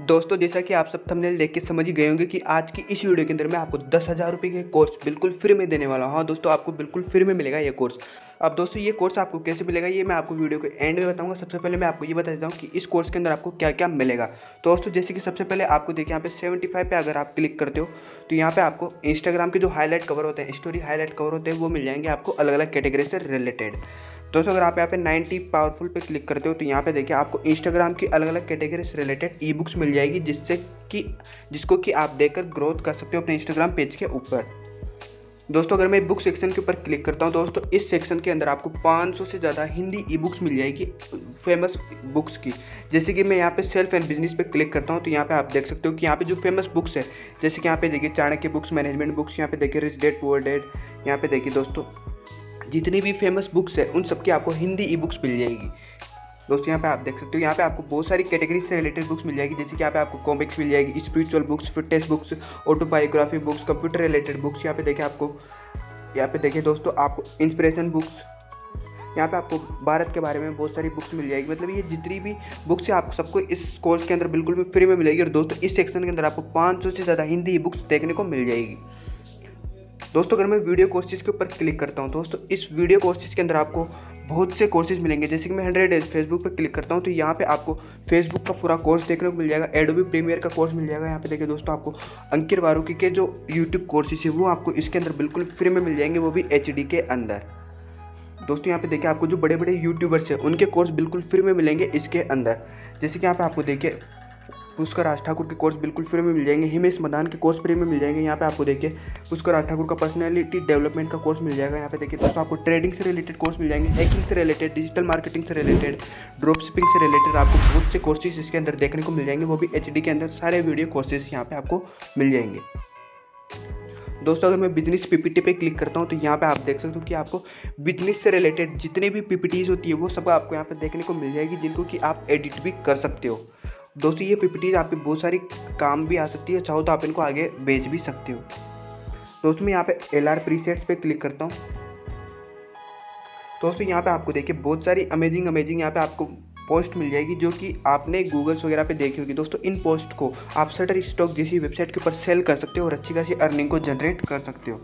दोस्तों, जैसा कि आप सब थंबनेल देख के समझ ही गए होंगे कि आज की इस वीडियो के अंदर मैं आपको दस हज़ार रुपये के कोर्स बिल्कुल फ्री में देने वाला हूँ। हाँ दोस्तों, आपको बिल्कुल फ्री में मिलेगा ये कोर्स अब दोस्तों, ये कोर्स आपको कैसे मिलेगा, ये मैं आपको वीडियो के एंड में बताऊँगा। सबसे पहले मैं आपको ये बता देता हूँ कि इस कोर्स के अंदर आपको क्या क्या मिलेगा। तो दोस्तों, जैसे कि सबसे पहले आपको देखिए, यहाँ पे सेवेंटी फाइव पे अगर आप क्लिक करते हो तो यहाँ पे आपको इंस्टाग्राम के जो हाईलाइट कवर होते हैं स्टोरी हाईलाइट कवर होते हैं, वो मिल जाएँगे आपको अलग अलग कैटेगरी से रिलेटेड दोस्तों, अगर आप यहाँ पे 90 पावरफुल पे क्लिक करते हो तो यहाँ पे देखिए आपको इंस्टाग्राम की अलग अलग कैटेगरी से रिलेटेड ई बुक्स मिल जाएगी, जिससे कि, जिसको कि आप देखकर ग्रोथ कर सकते हो अपने इंस्टाग्राम पेज के ऊपर। दोस्तों, अगर मैं बुक सेक्शन के ऊपर क्लिक करता हूँ, दोस्तों, इस सेक्शन के अंदर आपको 500 से ज़्यादा हिंदी ई बुक्स मिल जाएगी फ़ेमस बुक्स की। जैसे कि मैं यहाँ पे सेल्फ एंड बिज़नेस पे क्लिक करता हूँ तो यहाँ पे आप देख सकते हो कि यहाँ पे जो फ़ेमस बुक्स है, जैसे कि यहाँ पे देखिए चाणक्य बुक्स मैनेजमेंट बुक्स यहाँ पे देखिए रिच डेट पुअर डेट यहाँ पे देखिए दोस्तों जितनी भी फ़ेमस बुक्स है, उन सबकी आपको हिंदी ई बुक्स मिल जाएगी। दोस्तों, यहाँ पे आप देख सकते हो, यहाँ पे आपको बहुत सारी कैटेगरी से रिलेटेड बुक्स मिल जाएगी। जैसे कि यहाँ पे आपको कॉमिक्स मिल जाएगी spiritual books fitness books autobiography books computer related books यहाँ पे देखिए आपको, यहाँ पे देखिए दोस्तों, आपको इंस्पिरेशन बुक्स यहाँ पे आपको भारत के बारे में बहुत सारी बुक्स मिल जाएगी। मतलब ये जितनी भी बुक्स है, आपको सबको इस कोर्स के अंदर बिल्कुल भी फ्री में मिलेगी। और दोस्तों, इस सेक्शन के अंदर आपको 500 से ज़्यादा हिंदी बुक्स देखने को मिल जाएगी। दोस्तों, अगर मैं वीडियो कोर्सेज के ऊपर क्लिक करता हूँ, दोस्तों, इस वीडियो कोर्सेज के अंदर आपको बहुत से कोर्सेज मिलेंगे। जैसे कि मैं हंड्रेड डेज़ फेसबुक पर क्लिक करता हूँ तो यहाँ पे आपको फेसबुक का पूरा कोर्स देखने को मिल जाएगा। एडोबी प्रीमियर का कोर्स मिल जाएगा। यहाँ पे देखिए दोस्तों, आपको अंकित वारुकी के जो यूट्यूब कोर्सेज है, वो आपको इसके अंदर बिल्कुल फ्री में मिल जाएँगे, वो भी HD के अंदर। दोस्तों, यहाँ पे देखिए आपको जो बड़े बड़े यूट्यूबर्स हैं, उनके कोर्स बिल्कुल फ्री में मिलेंगे इसके अंदर। जैसे कि यहाँ पे आपको देखिए पुष्कर राज ठाकुर के कोर्स बिल्कुल फ्री में मिल जाएँगे। हिमेश मदान के कोर्स फ्री में मिल जाएँगे। यहाँ पे आपको देखिए, पुष्कर राज ठाकुर का पर्सनैलिटी डेवलपमेंट का कोर्स मिल जाएगा। यहाँ पे देखिए दोस्तों, आपको ट्रेडिंग से रिलेटेड कोर्स मिल जाएँगे। हैकिंग से रिलेटेड डिजिटल मार्केटिंग से रिलेटेड ड्रॉप शिपिंग से रिलेटेड आपको बहुत से कोर्सेज इसके अंदर देखने को मिल जाएँगे। वो भी एचडी के अंदर सारे वीडियो कोर्सेज यहाँ पे आपको मिल जाएँगे। दोस्तों, अगर मैं बिज़नेस पीपीटी पे क्लिक करता हूँ तो यहाँ पे आप देख सकते हो कि आपको बिज़नेस से रिलेटेड जितनी भी पीपीटीज होती है, वो सब आपको यहाँ पे देखने को मिल जाएगी, जिनको कि आप एडिट भी कर सकते हो। दोस्तों, ये पीपीटीज आपके बहुत सारी काम भी आ सकती है। चाहो तो आप इनको आगे बेच भी सकते हो। दोस्तों, मैं यहाँ पे एल आर प्रीसेट्स पे क्लिक करता हूँ। दोस्तों, यहाँ पे आपको देखिए, बहुत सारी अमेजिंग अमेजिंग यहाँ पे आपको पोस्ट मिल जाएगी, जो कि आपने गूगल्स वगैरह पे देखी होगी। दोस्तों, इन पोस्ट को आप सटर स्टॉक जैसी वेबसाइट के ऊपर सेल कर सकते हो और अच्छी खासी अर्निंग को जनरेट कर सकते हो।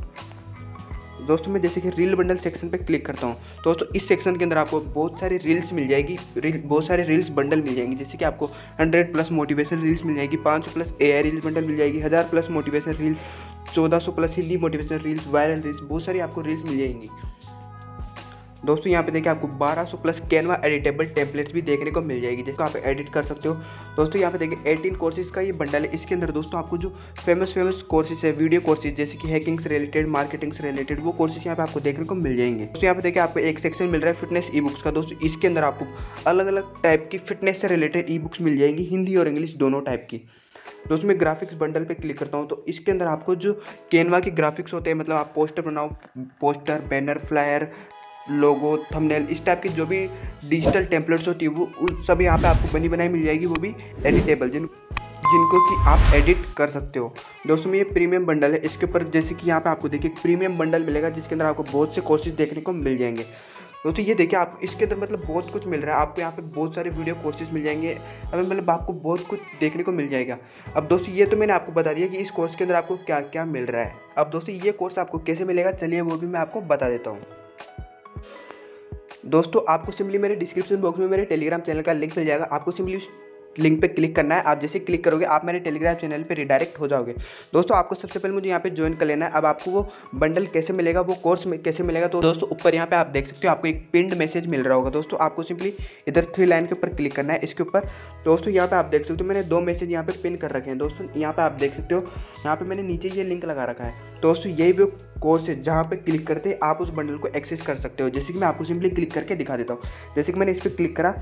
दोस्तों, मैं जैसे कि रील बंडल सेक्शन पे क्लिक करता हूँ। दोस्तों, इस सेक्शन के अंदर आपको बहुत सारी रील्स मिल जाएगी। रील बहुत सारे रील्स बंडल मिल जाएँगे। जैसे कि आपको 100 प्लस मोटिवेशन रील्स मिल जाएगी 500 plus A I reels bundle मिल जाएगी, हज़ार प्लस मोटिवेशन रील्स चौदह सौ plus Hindi motivation reels viral reels बहुत सारी आपको रील्स मिल जाएँगी। दोस्तों, यहाँ पे देखिए आपको 1200 प्लस कैनवा एडिटेबल टेम्पलेट्स भी देखने को मिल जाएगी, जिसको आप एडिट कर सकते हो। दोस्तों, यहाँ पे देखिए 18 कोर्सेज का ये बंडल है। इसके अंदर दोस्तों, आपको जो फ़ेमस फ़ेमस कोर्सेज है वीडियो कोर्सेज जैसे कि हैकिंग से रिलेटेड मार्केटिंग से रिलेटेड वो कोर्सेज यहाँ पे आपको देखने को मिल जाएँगे। दोस्तों, यहाँ पे देखिए आपको एक सेक्शन मिल रहा है फिटनेस ई बुक्स का। दोस्तों, इसके अंदर आपको अलग अलग टाइप की फिटनेस से रिलेटेड ई बुक्स मिल जाएँगी, हिंदी और इंग्लिश दोनों टाइप की। दोस्तों, मैं ग्राफिक्स बंडल पे क्लिक करता हूँ तो इसके अंदर आपको जो कैनवा के ग्राफिक्स होते हैं मतलब आप पोस्टर बनाओ poster banner flyer logo thumbnail इस टाइप की जो भी डिजिटल टेम्पलेट्स होती है, वो सब यहाँ पे आपको बनी बनाई मिल जाएगी, वो भी एडिटेबल जिन, जिनको कि आप एडिट कर सकते हो। दोस्तों में ये प्रीमियम बंडल है। इसके ऊपर जैसे कि यहाँ पे आपको देखिए प्रीमियम बंडल मिलेगा, जिसके अंदर आपको बहुत से कोर्सेज देखने को मिल जाएँगे। दोस्तों, ये देखिए, आप, इसके अंदर मतलब बहुत कुछ मिल रहा है। आपको यहाँ पे बहुत सारे वीडियो कोर्सेज मिल जाएँगे। अब मतलब आपको बहुत कुछ देखने को मिल जाएगा। अब दोस्तों, ये तो मैंने आपको बता दिया कि इस कोर्स के अंदर आपको क्या क्या मिल रहा है। अब दोस्तों, ये कोर्स आपको कैसे मिलेगा? चलिए, वो भी मैं आपको बता देता हूँ। दोस्तों, आपको सिंपली मेरे डिस्क्रिप्शन बॉक्स में मेरे टेलीग्राम चैनल का लिंक मिल जाएगा। आपको सिंपली लिंक पे क्लिक करना है। आप जैसे क्लिक करोगे, आप मेरे टेलीग्राम चैनल पे रिडायरेक्ट हो जाओगे। दोस्तों, आपको सबसे पहले मुझे यहाँ पे ज्वाइन कर लेना है। अब आपको वो बंडल कैसे मिलेगा, वो कोर्स में कैसे मिलेगा तो दोस्तों, ऊपर यहाँ पे आप देख सकते हो, आपको एक पिंड मैसेज मिल रहा होगा। दोस्तों, आपको सिंपली इधर थ्री लाइन के ऊपर क्लिक करना है, इसके ऊपर। दोस्तों, यहाँ पे आप देख सकते हो, मैंने दो मैसेज यहाँ पे पिन कर रखे हैं। दोस्तों, यहाँ पे आप देख सकते हो, यहाँ पे मैंने नीचे ये लिंक लगा रखा है। दोस्तों, यही वो कोर्स है, जहाँ पे क्लिक करते आप उस बंडल को एक्सेस कर सकते हो। जैसे कि मैं आपको सिंपली क्लिक करके दिखा देता हूँ। जैसे कि मैंने इस पर क्लिक करा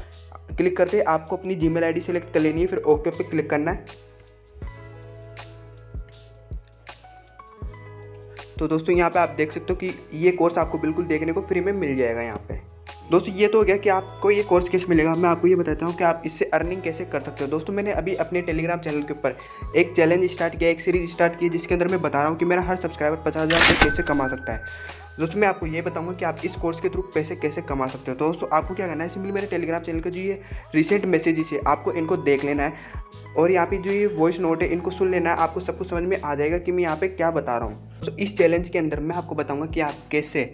क्लिक करते आपको अपनी जी मेल सेलेक्ट कर लेनी है, फिर ओके पे क्लिक करना है। तो दोस्तों, यहाँ पे आप देख सकते हो कि ये कोर्स आपको बिल्कुल देखने को फ्री में मिल जाएगा यहाँ पे। दोस्तों, ये तो हो गया कि आपको ये कोर्स कैसे मिलेगा, मैं आपको ये बताता हूँ कि आप इससे अर्निंग कैसे कर सकते हो। दोस्तों, मैंने अभी अपने टेलीग्राम चैनल के ऊपर एक चैलेंज स्टार्ट किया, एक सीरीज़ स्टार्ट की जिसके अंदर मैं बता रहा हूँ कि मेरा हर सब्सक्राइबर पचास हज़ार कैसे कमा सकता है। दोस्तों, मैं आपको ये बताऊँगा कि आप इस कोर्स के थ्रू पैसे कैसे कमा सकते हो। तो दोस्तों, आपको क्या करना है? सिंपली मेरे टेलीग्राम चैनल का जो ये रिसेंट मैसेजेस है, आपको इनको देख लेना है। और यहाँ पे जो ये वॉइस नोट है, इनको सुन लेना है। आपको सब कुछ समझ में आ जाएगा कि मैं यहाँ पे क्या बता रहा हूँ। तो इस चैलेंज के अंदर मैं आपको बताऊँगा कि आप कैसे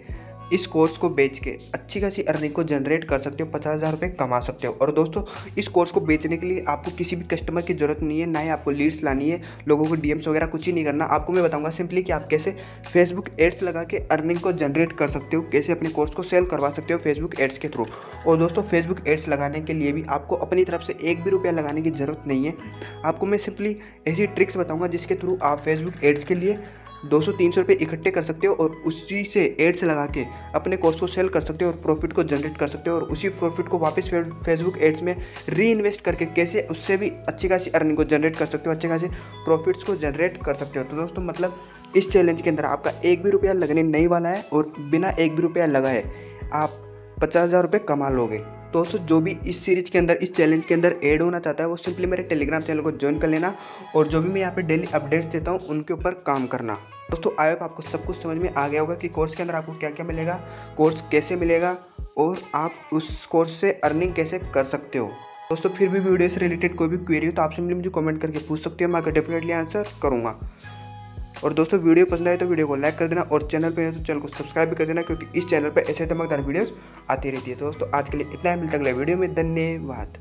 इस कोर्स को बेच के अच्छी खासी अर्निंग को जनरेट कर सकते हो, पचास हज़ार रुपये कमा सकते हो। और दोस्तों, इस कोर्स को बेचने के लिए आपको किसी भी कस्टमर की ज़रूरत नहीं है, ना ही आपको लीड्स लानी है, लोगों को डीएम्स वगैरह कुछ ही नहीं करना। आपको मैं बताऊँगा सिंपली कि आप कैसे फेसबुक एड्स लगा के अर्निंग को जनरेट कर सकते हो, कैसे अपने कोर्स को सेल करवा सकते हो फेसबुक एड्स के थ्रू और दोस्तों फेसबुक एड्स लगाने के लिए भी आपको अपनी तरफ़ से एक भी रुपया लगाने की ज़रूरत नहीं है। आपको मैं सिंपली ऐसी ट्रिक्स बताऊँगा जिसके थ्रू आप फेसबुक एड्स के लिए दो सौ तीन सौ रुपये इकट्ठे कर सकते हो और उसी से एड्स लगा के अपने कोर्स को सेल कर सकते हो और प्रॉफिट को जनरेट कर सकते हो और उसी प्रॉफिट को वापस फेसबुक एड्स में री इन्वेस्ट करके कैसे उससे भी अच्छी खासी अर्निंग को जनरेट कर सकते हो, अच्छे खासे प्रॉफिट्स को जनरेट कर सकते हो। तो दोस्तों मतलब इस चैलेंज के अंदर आपका एक भी रुपया लगने नहीं वाला है और बिना एक भी रुपया लगाए आप पचास हज़ार रुपये कमा लोगे। दोस्तों, जो भी इस सीरीज़ के अंदर, इस चैलेंज के अंदर ऐड होना चाहता है, वो सिंपली मेरे टेलीग्राम चैनल को ज्वाइन कर लेना और जो भी मैं यहाँ पे डेली अपडेट्स देता हूँ, उनके ऊपर काम करना। दोस्तों होप आपको सब कुछ समझ में आ गया होगा कि कोर्स के अंदर आपको क्या क्या मिलेगा कोर्स कैसे मिलेगा और आप उस कोर्स से अर्निंग कैसे कर सकते हो। दोस्तों, फिर भी वीडियो से रिलेटेड कोई भी क्वेरी हो तो आप सिंपली मुझे कमेंट करके पूछ सकते हो, मैं आपका डेफिनेटली आंसर करूँगा। और दोस्तों, वीडियो पसंद आए तो वीडियो को लाइक कर देना और चैनल पर तो चैनल को सब्सक्राइब भी कर देना क्योंकि इस चैनल पर ऐसे धमकदार वीडियोस आती रहती है। तो दोस्तों, आज के लिए इतना ही। मिलता अगले वीडियो में। धन्यवाद।